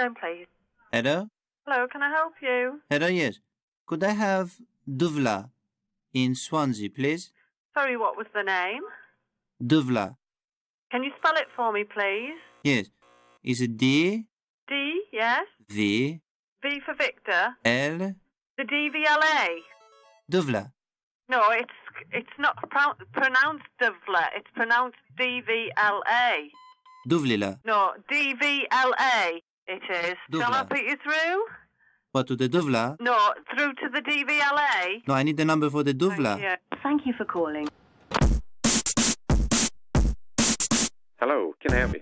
Name, please? Hello? Hello, can I help you? Hello, yes. Could I have Duvla in Swansea, please? Sorry, what was the name? Duvla. Can you spell it for me, please? Yes. Is it D, D, yes. V, V for Victor. L, The DVLA. Duvla? No, it's it's not pro- pronounced Duvla. It's pronounced DVLA. Duvlila. No, DVLA. It is. Shall I put you through? What, to the Duvla? No, through to the DVLA. No, I need the number for the Thank Duvla. you. Thank you for calling. Hello, can I help you?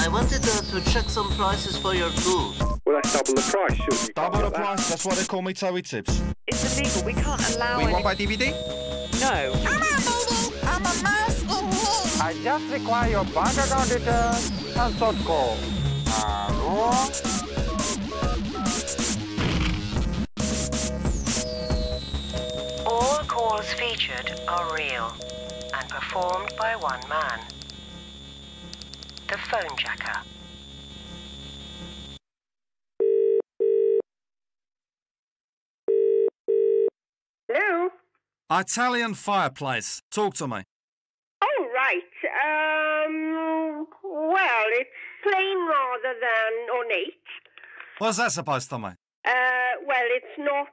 I wanted uh, to check some prices for your tools. Well, that's double the price, surely. you Double the get that. price, that's why they call me Terry Tips. It's illegal. We can't allow it. We want by DVD? No. COME ON, BABY. I'm a mouse in here. I just require your bank account details and source code. Hello? All calls featured are real and performed by one man. The Fonejacker. Hello? Italian fireplace. Talk to me. Oh, right. Um, well, it's plain rather than ornate. What's that supposed to mean? Uh, well, it's not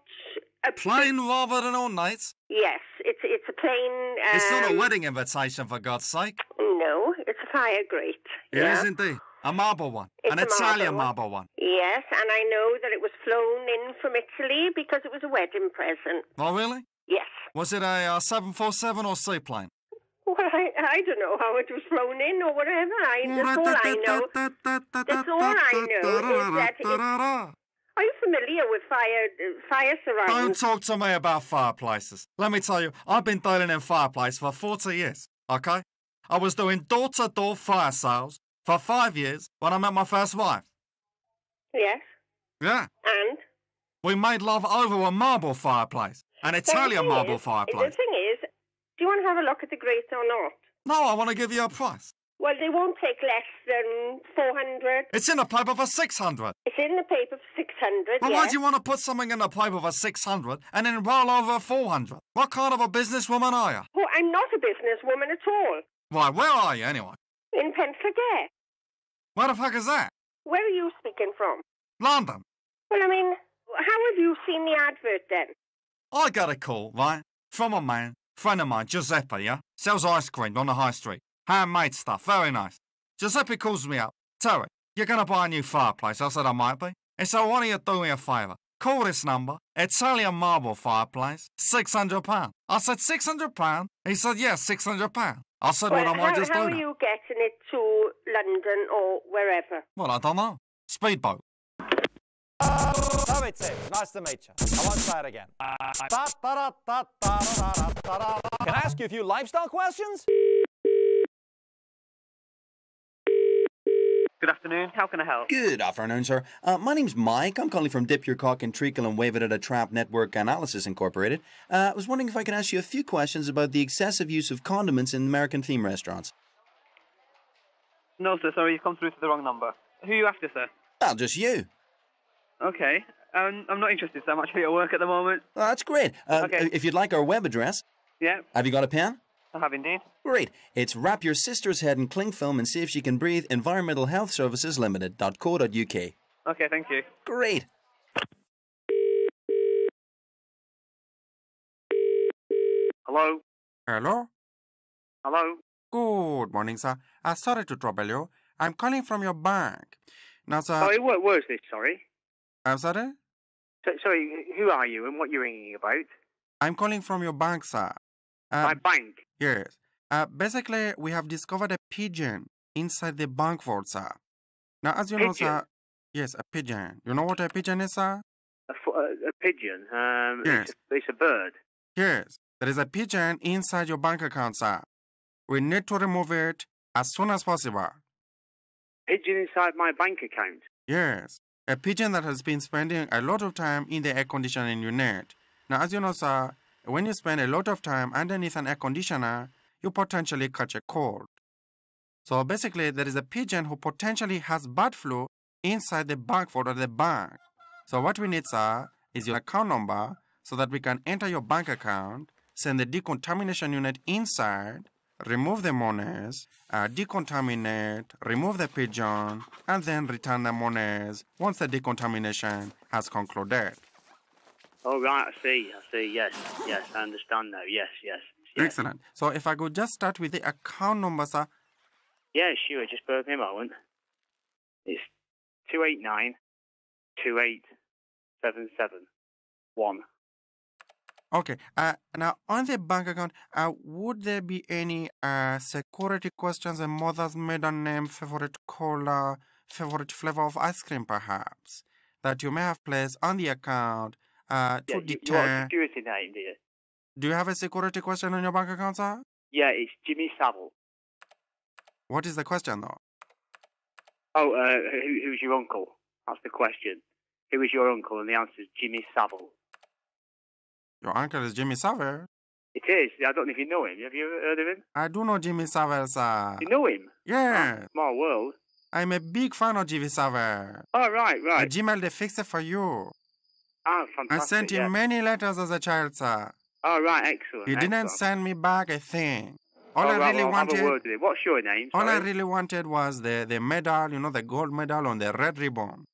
a Plain rather than ornate? Yes, it's it's a plain. Um, It's not a wedding invitation, for God's sake. No, it's a fire grate. It is indeed. A marble one. It's An marble Italian one. marble one. Yes, and I know that it was flown in from Italy because it was a wedding present. Oh, really? Yes. Was it a uh, 747 or seaplane? Well, I, I don't know how it was thrown in or whatever. I, that's all I know. That's all I know is that it's- Are you familiar with fire uh, fire Don't talk to me about fireplaces. Let me tell you, I've been dealing in fireplaces for 40 years, okay? I was doing door-to-door fire sales for five years when I met my first wife. Yes, Yeah. and We made love over a marble fireplace. An the Italian marble is- fireplace. The thing is, do you want to have a look at the grate or not? No, I want to give you a price. Well, they won't take less than four hundred. It's in the paper for 600. It's in the paper for six hundred. Well, yes. why do you want to put something in the paper for 600 and then roll over 400? What kind of a businesswoman are you? Oh, I'm not a businesswoman at all. Why, where are you anyway? In Pentlaget. Where the fuck is that? Where are you speaking from? London. Well, I mean, how have you seen the advert then? I got a call, right? From a man, friend of mine, Giuseppe, yeah? Sells ice cream on the high street. Handmade stuff, very nice. Giuseppe calls me up. Terry, you're gonna buy a new fireplace. I said I might be. He said, why don't you do me a favour? Call this number, Italian marble fireplace, £600. I said, £600? He said, yes, £600. I said, well, well, I might how, just how do are that. you getting it to London or wherever? Well, I don't know. Speedboat. Terry Tips, nice to meet you. I won't say it again. Can I ask you a few lifestyle questions? Good afternoon. How can I help? Good afternoon, sir. Uh, my name's Mike. I'm calling from Dip Your Cock and Treacle and Wave It at a Trap Network Analysis Incorporated. Uh, I was wondering if I could ask you a few questions about the excessive use of condiments in American theme restaurants. No, sir. Sorry, you've come through to the wrong number. Who are you after, sir? Well, just you. Okay. Um, I'm not interested, so I'm actually at work at the moment. Well, that's great. Uh, Okay. If you'd like our web address, Yeah, have you got a pen? I have indeed. Great. It's wrap your sister's head in cling film and see if she can breathe. Environmental Health Services Limited.co.uk. Okay, thank you. Great. Hello? Hello? Hello? Good morning, sir. Uh, sorry to trouble you. I'm calling from your bank. Now, sir. Sorry, what was this, sorry? I'm sorry? So, sorry, who are you and what are you're ringing about? I'm calling from your bank, sir. Uh, My bank. Yes. Uh, basically, we have discovered a pigeon inside the bank vault, sir. Now, as you know, Pigeon? sir. Yes, a pigeon. You know what a pigeon is, sir? A, f- a, a pigeon. Um, Yes. it's, a, it's a bird. Yes. There is a pigeon inside your bank account, sir. We need to remove it as soon as possible. Pigeon inside my bank account. Yes, a pigeon that has been spending a lot of time in the air conditioning unit. Now, as you know, sir, when you spend a lot of time underneath an air conditioner, you potentially catch a cold. So basically, there is a pigeon who potentially has bird flu inside the barcode at the bank. So what we need, sir, is your account number so that we can enter your bank account, send the decontamination unit inside, remove the monies, uh, decontaminate, remove the pigeon, and then return the monies once the decontamination has concluded. Oh, right, I see, I see, yes, yes, I understand now, yes, yes. yes. Excellent. So if I could just start with the account number, sir. Yeah, sure, just bear with me a moment. It's 289 28771. Okay. Uh, now, on the bank account, uh, would there be any uh, security questions? A mother's maiden name, favorite color, favorite flavor of ice cream, perhaps, that you may have placed on the account uh, to Yeah, you, you deter. a security name, do you? Do you have a security question on your bank account, sir? Yeah, it's Jimmy Savile. What is the question, though? Oh, uh, who, who's your uncle? That's the question. Who is your uncle? And the answer is Jimmy Savile. Your uncle is Jimmy Savile. It is. I don't know if you know him. Have you ever heard of him? I do know Jimmy Savile, sir. You know him? Yeah. Small world. I'm a big fan of Jimmy Savile. Oh, right, right. I right. Gmailed the fixer for you. Ah, I fantastic. sent him yeah. many letters as a child, sir. Oh, right, excellent. He didn't send me back a thing. All oh, I right, really well, wanted. What's your name? all I really wanted was the, the medal, you know, the gold medal on the red ribbon.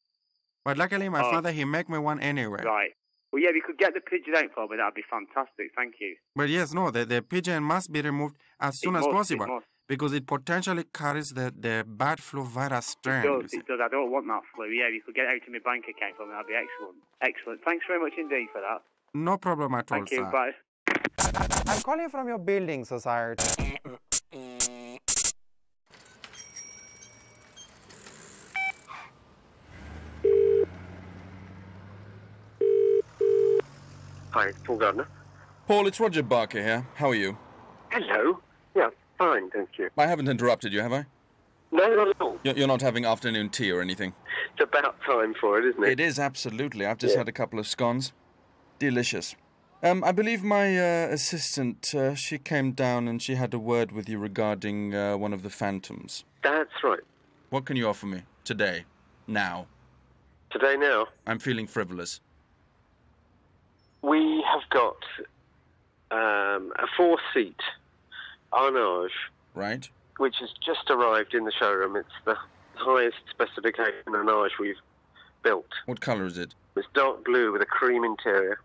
But luckily, my Oh. father he make me one anyway. Right. Well, yeah, we could get the pigeon out for me, that'd be fantastic. Thank you. But yes, no, the, the pigeon must be removed as soon It as must, possible must. because it potentially carries the, the bad flu virus strain. It does, it does. I don't want that flu. Yeah, if you could get it out of my bank account for me, that'd be excellent. Excellent. Thanks very much indeed for that. No problem at all, Thank you. sir. Bye. I'm calling from your building society. Hi, Paul Gardner. Paul, it's Roger Barker here. How are you? Hello. Yeah, fine, thank you. I haven't interrupted you, have I? No, not at all. You're you're not having afternoon tea or anything? It's about time for it, isn't it? It is, absolutely. I've just Yeah. had a couple of scones. Delicious. Um, I believe my uh, assistant, uh, she came down and she had a word with you regarding uh, one of the phantoms. That's right. What can you offer me today? Now? Today now, I'm feeling frivolous. We have got um, a four-seat Arnage, Right? which has just arrived in the showroom. It's the highest specification Arnage we've built. What colour is it? It's dark blue with a cream interior.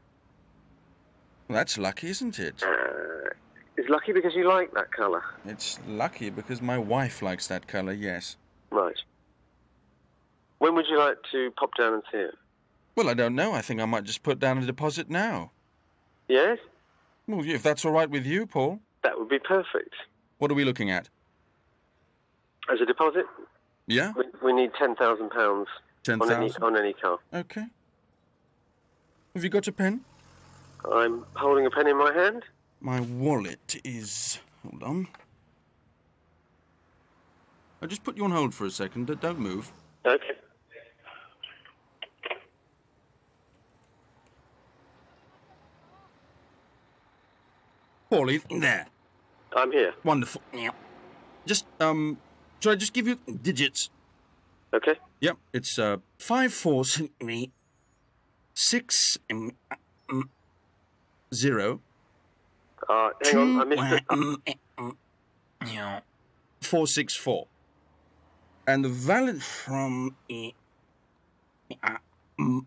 Well, that's lucky, isn't it? Uh, it's lucky because you like that colour. It's lucky because my wife likes that colour, yes. Right. When would you like to pop down and see it? Well, I don't know. I think I might just put down a deposit now. Yes? Well, if that's all right with you, Paul. That would be perfect. What are we looking at? As a deposit, Yeah? we, we need £10,000 on any, on any car. Okay. Have you got a pen? I'm holding a pen in my hand. My wallet is. Hold on. I'll just put you on hold for a second. Don't move. Okay. Paulie, there. I'm here. Wonderful. Yeah. Just, um, should I just give you digits? Okay. Yep, it's, uh, 5 4 6 um, um, 0. Uh, hang on, I missed it. four, six, four. And the valid from, uh, Hang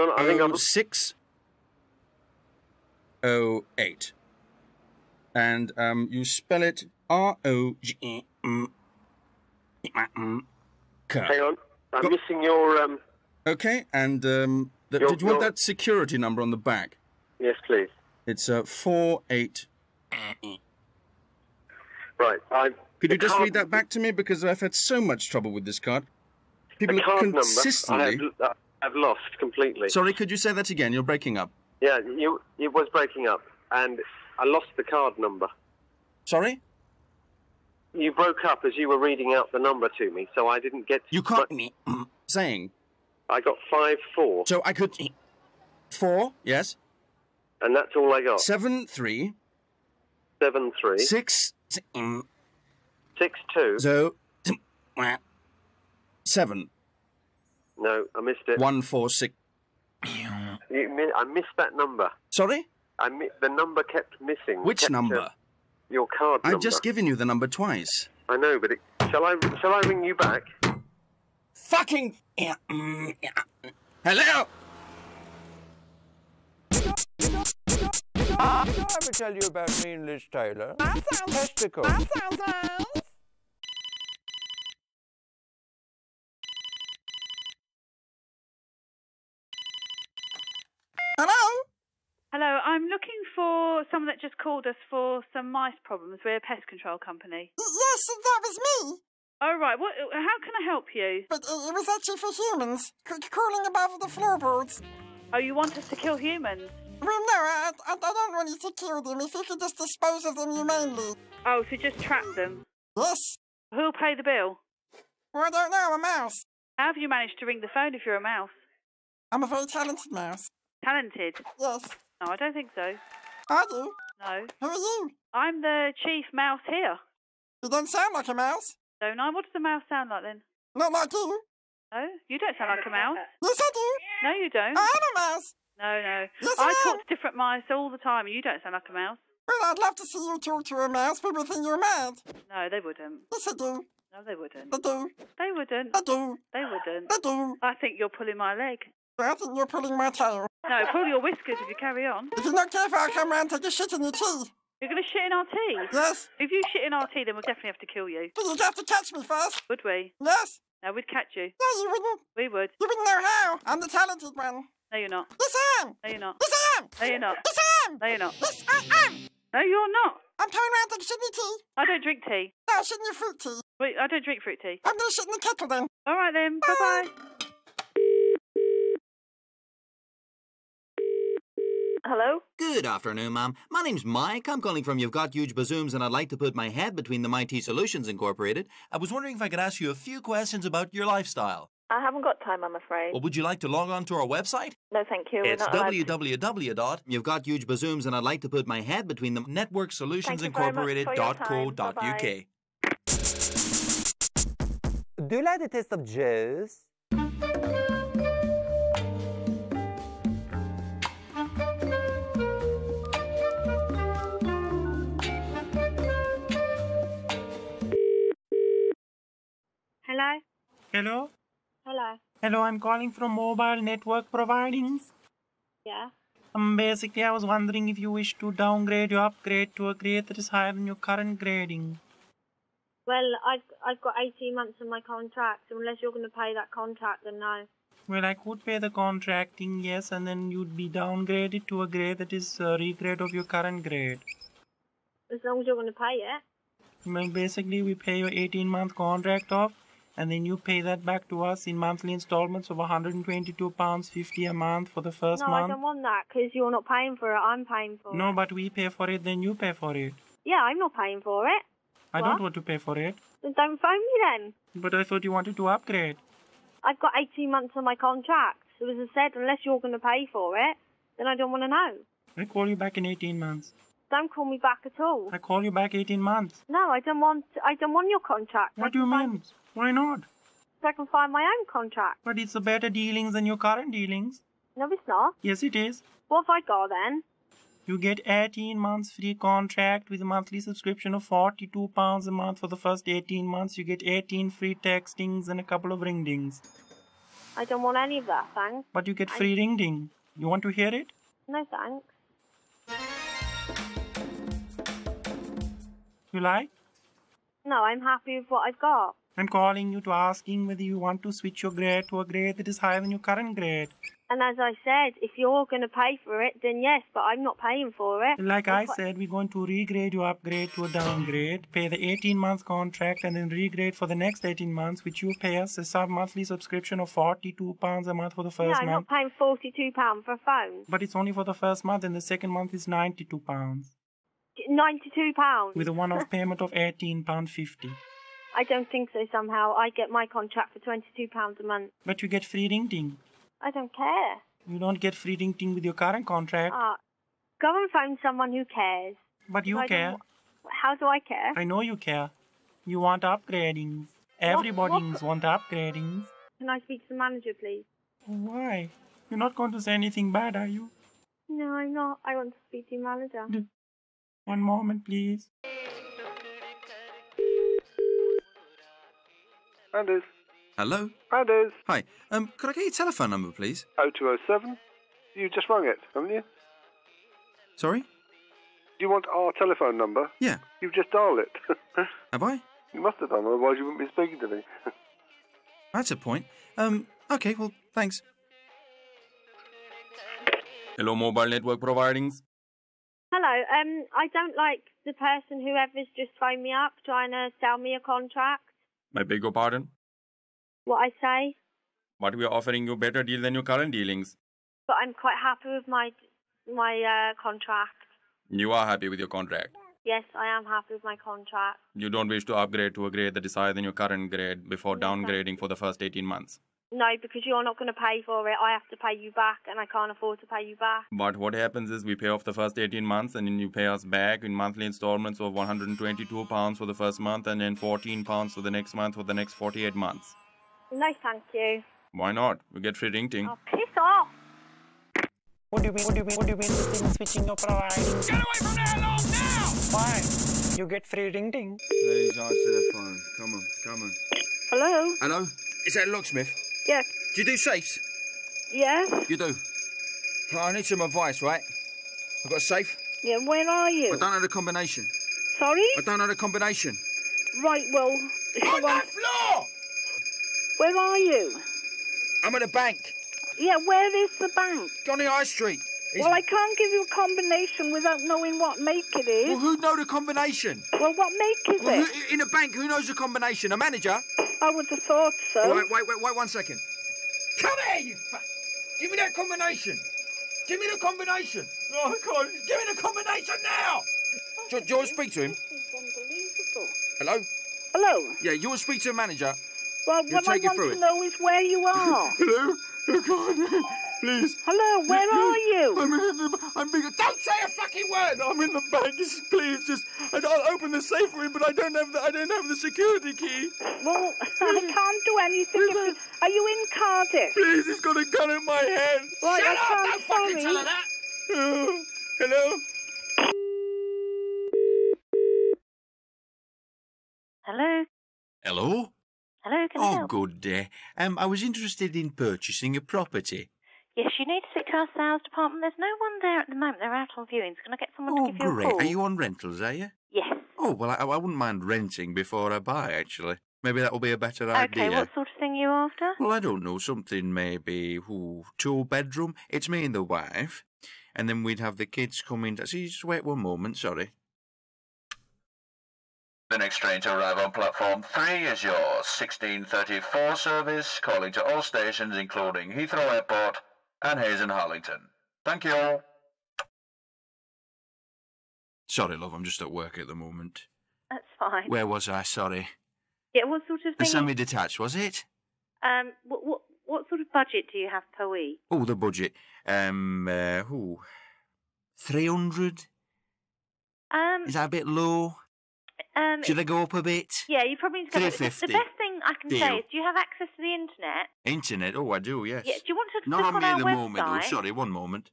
on, I think I'm. oh, six, oh, eight. And, um, you spell it R O G E M. Hang on, I'm Go- missing your. um. Okay, and um, the, Your- did you want your- that security number on the back? Yes, please. It's uh, four eight. Right, I. Could you just card- read that back to me because I've had so much trouble with this card. The People card are number. I consistently. have, I've lost completely. Sorry, could you say that again? You're breaking up. Yeah, you. It was breaking up, and I lost the card number. Sorry, You broke up as you were reading out the number to me, so I didn't get. you can't me saying. I got five four, So I could four yes and that's all I got. seven three Seven three six mm, six two. so seven No, I missed it. One four six. You I missed that number. Sorry? I mi- the number kept missing. Which Kept, uh, number? your card I've number. just given you the number twice. I know, but it, shall I shall I ring you back? Fucking. mm, Hello? Did I ever tell you about me and Liz Taylor? Testicles. Hello? Hello, I'm looking for someone that just called us for some mice problems. We're a pest control company. Yes, that was me. Oh, right. What? Uh, how can I help you? But it it was actually for humans, c- crawling above the floorboards. Oh, you want us to kill humans? Well, no, I, I, I don't want you to kill them. If you could just dispose of them humanely. Oh, so just trap them? Yes. Who'll pay the bill? Well, I don't know, I'm a mouse. How have you managed to ring the phone if you're a mouse? I'm a very talented mouse. Talented? Yes. No, I don't think so. I do. No. Who are you? I'm the chief mouse here. You don't sound like a mouse. Don't I? What does a mouse sound like then? Not like you. No, you don't sound like a mouse. Yes, I do. No, you don't. I am a mouse. No, no. Yes, I I talk to different mice all the time, and you don't sound like a mouse. Well, I'd love to see you talk to a mouse. People think you're mad. No, they wouldn't. Yes, I do. No, they wouldn't. I do. They wouldn't. I do. They wouldn't. I do. I think you're pulling my leg. I think you're pulling my tail. No, pull your whiskers if you carry on. If you're not careful, I'll come round and take a shit in your tea. You're going to shit in our tea? Yes. If you shit in our tea, then we'll definitely have to kill you. But you'd have to catch me first. Would we? Yes. No, we'd catch you. No, you wouldn't. We would. You wouldn't know how. I'm the talented one. No, you're not. Yes, I am. No, you're not. Yes, I am. No, you're not. Yes, I am. No, you're not. Yes, I am. No, you're not. I'm coming round to shit in your tea. I don't drink tea. No, shit in your fruit tea. Wait, I don't drink fruit tea. I'm gonna shit in the kettle then. All right then. Bye bye bye. Hello? Good afternoon, ma'am. My name's Mike. I'm calling from You've Got Huge Bazooms, and I'd like to put my head between the Mighty Solutions Incorporated. I was wondering if I could ask you a few questions about your lifestyle. I haven't got time, I'm afraid. Well, would you like to log on to our website? No, thank you. We're It's not allowed to- www. You've got huge bazooms, and I'd like to put my head between the Network Solutions Thank you very much for Incorporated.co.uk. Bye-bye. Do you like the taste of juice? Hello? Hello? Hello? Hello, I'm calling from mobile network providings. Yeah? Um, basically, I was wondering if you wish to downgrade or upgrade to a grade that is higher than your current grading. Well, I've, I've got 18 months on my contract, so unless you're going to pay that contract, then no. Well, I could pay the contracting, yes, and then you'd be downgraded to a grade that is a regrade of your current grade. As long as you're going to pay it. Well, basically, we pay your 18 month contract off, and then you pay that back to us in monthly installments of £122.50 a month for the first no, I don't want that, because you're not paying for it, I'm paying for No, it. No, but we pay for it, then you pay for it. Yeah, I'm not paying for it. I What? don't want to pay for it. Then don't phone me then. But I thought you wanted to upgrade. I've got 18 months on my contract, so as I said, unless you're going to pay for it, then I don't want to know. I call you back in 18 months. Don't call me back at all. I call you back 18 months. No, I don't want. I don't want your contract. What do you mean? Why not? I can find my own contract. But it's a better dealings than your current dealings. No, it's not. Yes, it is. What have I got then? You get 18 months free contract with a monthly subscription of 42 pounds a month for the first 18 months. You get 18 free textings and a couple of ringdings. I don't want any of that, thanks. But you get I- free ringding. You want to hear it? No, thanks. You like? No, I'm happy with what I've got. I'm calling you to asking whether you want to switch your grade to a grade that is higher than your current grade. And as I said, if you're going to pay for it, then yes, but I'm not paying for it. Like I That's said, we're going to regrade your upgrade to a downgrade, pay the 18 month contract, and then regrade for the next 18 months, which you pay us a sub monthly subscription of 42 pounds a month for the first No, first I'm month. not paying £42 for a phone. But it's only for the first month, and the second month is 92 pounds £92? with a one-off payment of 18 pound 50. I don't think so somehow. I get my contract for £22 a month. But you get free ringing. I don't care. You don't get free ringing with your current contract, Ah, go and find someone who cares. but you I care. How do I care? I know you care. You want upgradings. Everybody want upgradings. Can I speak to the manager, please? Why? You're not going to say anything bad, are you? No, I'm not. I want to speak to your manager. One moment, please. Anders. Hello? Anders. Hi. Um, could I get your telephone number, please? 0207. You just rung it, haven't you? Sorry? Do you want our telephone number? Yeah. You've just dialed it. Have I? you must have done, otherwise you wouldn't be speaking to me. That's a point. Um, okay, well, thanks. Hello, mobile network providings. Hello. Um, I don't like the person whoever's just phoned me up trying to sell me a contract. I beg your pardon. What I say, But we are offering you a better deal than your current dealings. but I'm quite happy with my my uh, contract. You are happy with your contract. Yes, I am happy with my contract. You don't wish to upgrade to a grade that is higher than your current grade before downgrading for the first 18 months. No, because you're not going to pay for it. I have to pay you back, and I can't afford to pay you back. But what happens is we pay off the first 18 months and then you pay us back in monthly installments of 122 pounds for the first month and then 14 pounds for the next month for the next 48 months. No, thank you. Why not? We get free ring ting. Oh, piss off. What do you mean? What do you mean? What do you mean? This thing switching your providing? Get away from that alarm now! Why? You get free ring ding. Please answer the phone. Come on, come on. Hello? Hello? Is that locksmith? Yes. Do you do safes? Yes? You do. I need some advice, right? I've got a safe. Yeah, where are you? I don't know the combination. Sorry? I don't know the combination. Right, well... On that floor! Where are you? I'm at a bank. Yeah, where is the bank? On the high street. Well, I can't give you a combination without knowing what make it is. Well, who know the combination? Well, what make is Well, it? who, in a bank, who knows the combination? A manager? I would have thought so. All right, wait, wait, wait one second. Come here, you fuck! Give me that combination. Give me the combination. Oh, I can't. Give me the combination now. Oh, do, do you want to speak to him? Unbelievable. Hello? Hello? Yeah, you want to speak to a manager? Well, He'll what I you want to it. know is where you are. Hello? Oh, God. Please. Hello, where are you? I'm in the. I'm being. Don't say a fucking word. I'm in the bank. Just, please, just. I- I'll open the safe for him, but I don't have the. I don't have the security key. Well, I can't do anything. If you, are you in Cardiff? Please, he's got a gun in my hand. Right, Shut I up! can't Don't fucking tell her sorry. that. Oh, hello. Hello? Hello. Hello, can I Oh, help? good day. Um, I was interested in purchasing a property. Yes, you need to speak to our sales department. There's no one there at the moment. They're out on viewings. Can I get someone Oh, to give you a great. call? Are you on rentals? Are you? Yes. Oh well, I, I wouldn't mind renting before I buy. Actually, maybe that will be a better Okay, idea. Okay, what sort of thing are you after? Well, I don't know. Something maybe ooh, two bedroom. It's me and the wife, and then we'd have the kids come in. See, just wait one moment. Sorry. The next train to arrive on platform 3 is your 1634 service, calling to all stations including Heathrow Airport and Hayes and Harlington. Thank you. all. Sorry, love. I'm just at work at the moment. That's fine. Where was I? Sorry. Yeah, what sort of The thing? semi-detached was it? Um, what, what what sort of budget do you have per week? Oh, the budget. Um, uh, ooh, three hundred. Um, Is that a bit low? Um, Should they go up a bit? yeah, you probably need to go. The best thing I can say is, do you have access to the internet? Internet? Oh, I do. Yes. Yeah. Do you want to Not look on on me our at the website? moment, though. Sorry, one moment.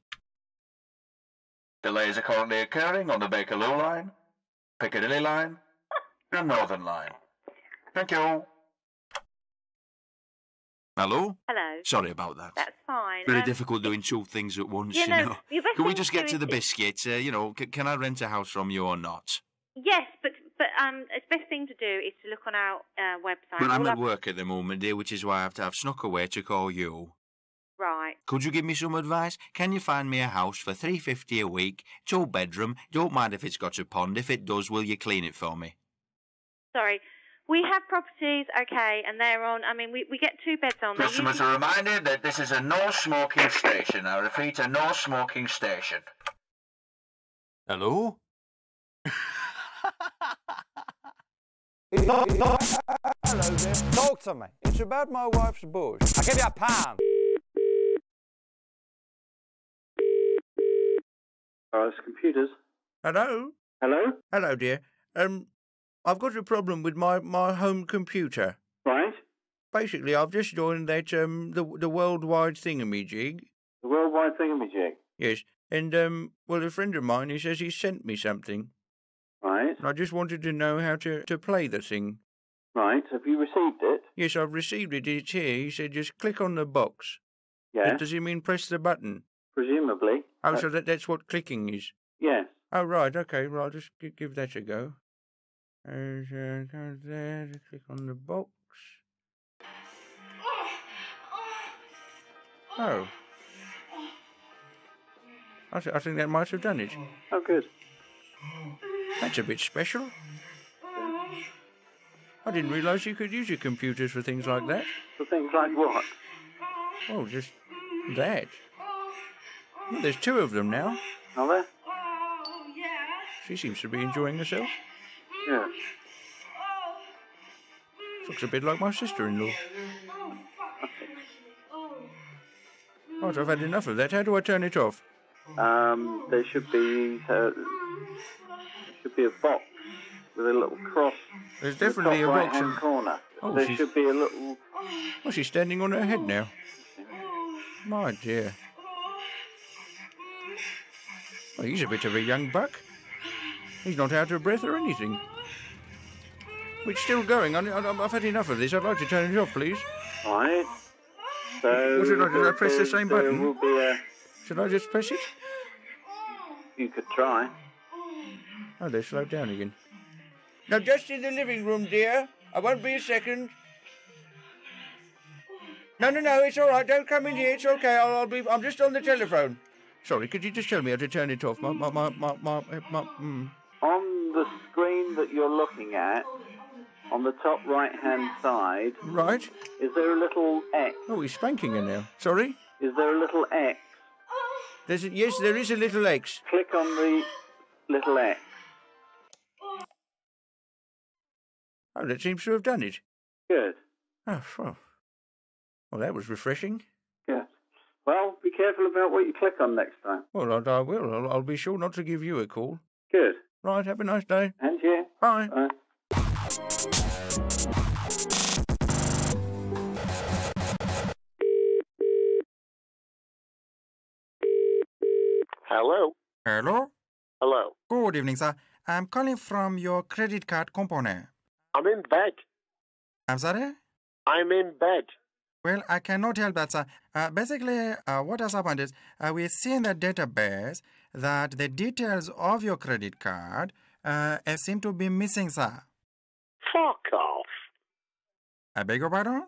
Delays are currently occurring on the Bakerloo line, Piccadilly line, and Northern line. Thank you. Hello. Hello. Sorry about that. That's fine. Very Um, difficult doing two things at once, you you know, know. Can we just get to the biscuit? Uh, you know, c- can I rent a house from you or not? Yes, but but um, the best thing to do is to look on our uh, website. But I'm All at our- work at the moment, dear, which is why I have to have snuck away to call you. Right. Could you give me some advice? Can you find me a house for three fifty a week, two bedroom? Don't mind if it's got a pond. If it does, will you clean it for me? Sorry. We have properties, okay, and they're on. I mean, we, we get two beds on. Customers usually- are reminded that this is a no smoking station. I repeat, a no smoking station. Hello. It's not, it's not. Hello there. Talk to me. It's about my wife's bush. I'll give you a pound. Oh, it's computers. Hello? Hello? Hello, dear. Um, I've got a problem with my, my home computer. Right. basically, I've just joined that um the the worldwide thingamajig. The worldwide thingamajig. Yes, and um, well, a friend of mine, he says he sent me something. Right. And I just wanted to know how to to play the thing. Right. Have you received it? Yes, I've received it. It's here. He said just click on the box. Yeah. Does he mean press the button? Presumably. Oh, so that that's what clicking is. Yes. Oh, right. Okay. Well, I'll just give that a go. And, uh, go there. Click on the box. Oh. I, th- I think that might have done it. Oh, good. That's a bit special. I didn't realise you could use your computers for things like that. For things like what? Oh, just that. Well, there's two of them now. Are there? She seems to be enjoying herself. Yeah. Looks a bit like my sister-in-law. Right, I've had enough of that. How do I turn it off? Um, there should be uh, should be a box with a little cross. There's in the definitely top a box in- corner. Oh, there she's- should be a little. Oh, she's standing on her head now. My dear. Well, he's a bit of a young buck. He's not out of breath or anything. It's still going. I, I've had enough of this. I'd like to turn it off, please. Right. So. What should I do? I press the same button? a. Should I just press it? You could try. Oh, they slowed down again. Now, just in the living room, dear. I won't be a second. No, no, no, it's all right. Don't come in here. It's okay. I'll, I'll be. I'm just on the telephone. Sorry, could you just tell me how to turn it off? My, my, my, my, my, my mm. On the screen that you're looking at, on the top right-hand side, Right. is there a little X? Oh, he's spanking her now. Sorry. Is there a little X? There's a, yes, there is a little X. Click on the little X. Oh, that seems to have done it. Good. Oh, well. Well, that was refreshing. Good. Well, be careful about what you click on next time. Well, I, I will. I'll, I'll be sure not to give you a call. Good. Right, have a nice day. And you. Bye. Bye. Hello. Hello? Hello. Good evening, sir. I'm calling from your credit card company. I'm in bed. I'm sorry? I'm in bed. Well, I cannot help that, sir. Uh, basically, uh, what has happened is uh, we see in the database that the details of your credit card uh, uh, seem to be missing, sir. Fuck off. I beg your pardon?